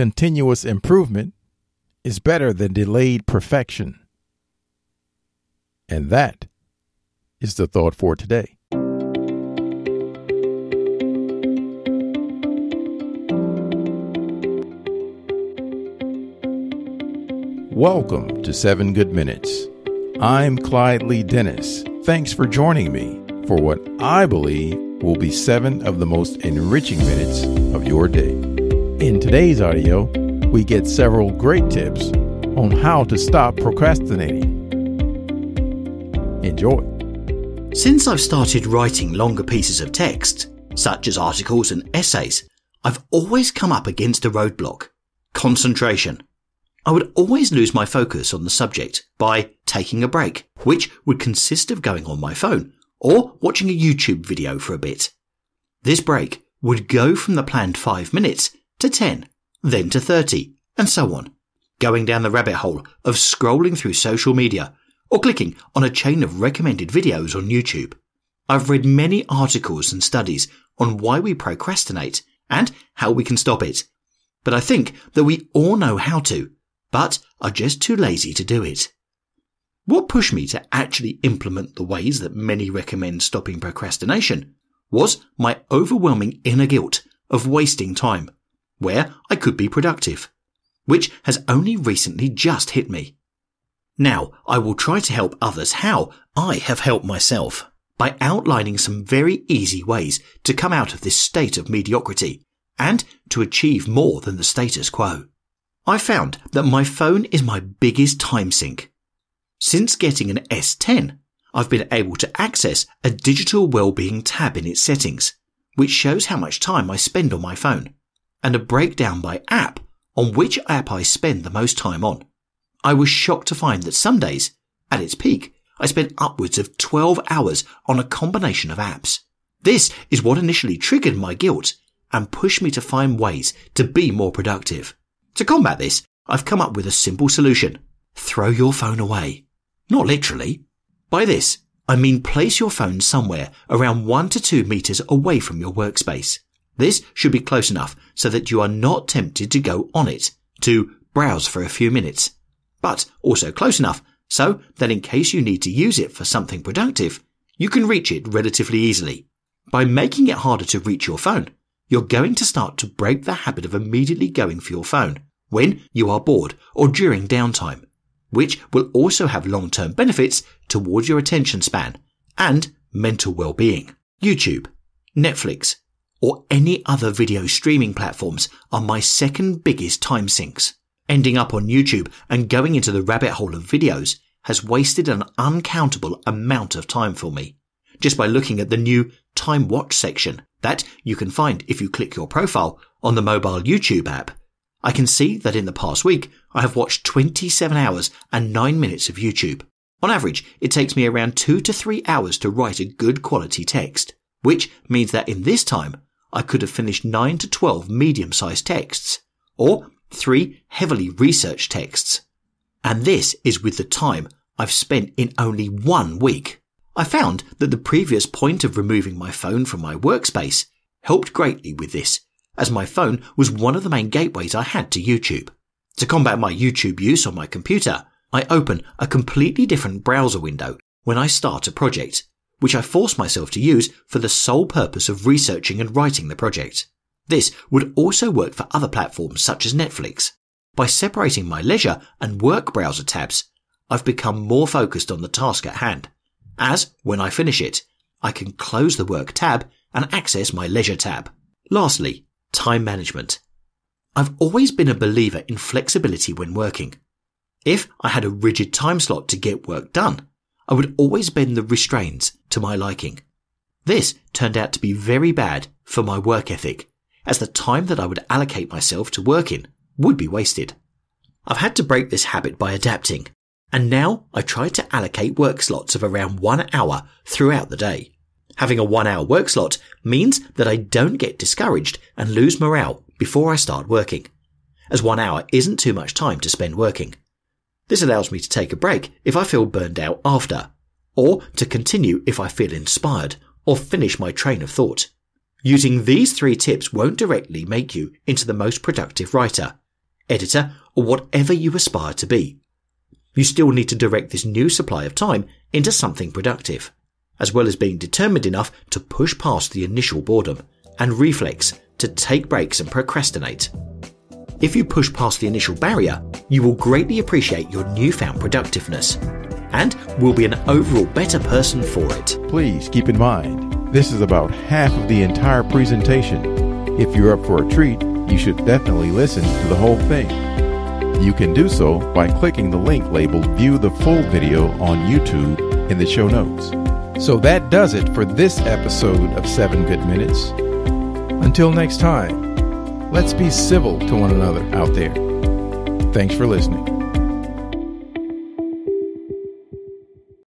continuous improvement is better than delayed perfection. And that is the thought for today. Welcome to 7 Good Minutes. I'm Clyde Lee Dennis. Thanks for joining me for what I believe will be seven of the most enriching minutes of your day. In today's audio, we get several great tips on how to stop procrastinating. Enjoy. Since I've started writing longer pieces of text, such as articles and essays, I've always come up against a roadblock concentration. I would always lose my focus on the subject by taking a break, which would consist of going on my phone or watching a YouTube video for a bit. This break would go from the planned 5 minutes to 10, then to 30, and so on, going down the rabbit hole of scrolling through social media or clicking on a chain of recommended videos on YouTube. I've read many articles and studies on why we procrastinate and how we can stop it. But I think that we all know how to, but are just too lazy to do it. What pushed me to actually implement the ways that many recommend stopping procrastination was my overwhelming inner guilt of wasting time where I could be productive, which has only recently just hit me. Now, I will try to help others how I have helped myself by outlining some very easy ways to come out of this state of mediocrity and to achieve more than the status quo. I found that my phone is my biggest time sink. Since getting an S10, I've been able to access a digital well-being tab in its settings, which shows how much time I spend on my phone and a breakdown by app on which app I spend the most time on. I was shocked to find that some days, at its peak, I spent upwards of 12 hours on a combination of apps. This is what initially triggered my guilt and pushed me to find ways to be more productive. To combat this, I've come up with a simple solution. Throw your phone away. Not literally. By this, I mean place your phone somewhere around one to two meters away from your workspace. This should be close enough so that you are not tempted to go on it, to browse for a few minutes, but also close enough so that in case you need to use it for something productive, you can reach it relatively easily. By making it harder to reach your phone, you're going to start to break the habit of immediately going for your phone when you are bored or during downtime, which will also have long-term benefits towards your attention span and mental well-being. YouTube, Netflix, or any other video streaming platforms are my second biggest time sinks. Ending up on YouTube and going into the rabbit hole of videos has wasted an uncountable amount of time for me. Just by looking at the new time watch section that you can find if you click your profile on the mobile YouTube app, I can see that in the past week I have watched 27 hours and 9 minutes of YouTube. On average, it takes me around 2 to 3 hours to write a good quality text, which means that in this time I could have finished 9 to 12 medium sized texts, or 3 heavily researched texts. And this is with the time I've spent in only one week. I found that the previous point of removing my phone from my workspace helped greatly with this, as my phone was one of the main gateways I had to YouTube. To combat my YouTube use on my computer, I open a completely different browser window when I start a project which I forced myself to use for the sole purpose of researching and writing the project. This would also work for other platforms such as Netflix. By separating my leisure and work browser tabs, I've become more focused on the task at hand. As, when I finish it, I can close the work tab and access my leisure tab. Lastly, time management. I've always been a believer in flexibility when working. If I had a rigid time slot to get work done, I would always bend the restraints to my liking. This turned out to be very bad for my work ethic, as the time that I would allocate myself to work in would be wasted. I've had to break this habit by adapting, and now I try to allocate work slots of around one hour throughout the day. Having a one hour work slot means that I don't get discouraged and lose morale before I start working, as one hour isn't too much time to spend working. This allows me to take a break if I feel burned out after, or to continue if I feel inspired, or finish my train of thought. Using these three tips won't directly make you into the most productive writer, editor, or whatever you aspire to be. You still need to direct this new supply of time into something productive, as well as being determined enough to push past the initial boredom and reflex to take breaks and procrastinate. If you push past the initial barrier, you will greatly appreciate your newfound productiveness and will be an overall better person for it. Please keep in mind, this is about half of the entire presentation. If you're up for a treat, you should definitely listen to the whole thing. You can do so by clicking the link labeled View the Full Video on YouTube in the show notes. So that does it for this episode of 7 Good Minutes. Until next time, let's be civil to one another out there. Thanks for listening.